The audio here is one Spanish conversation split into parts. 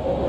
Oh.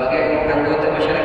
Sebagai masyarakat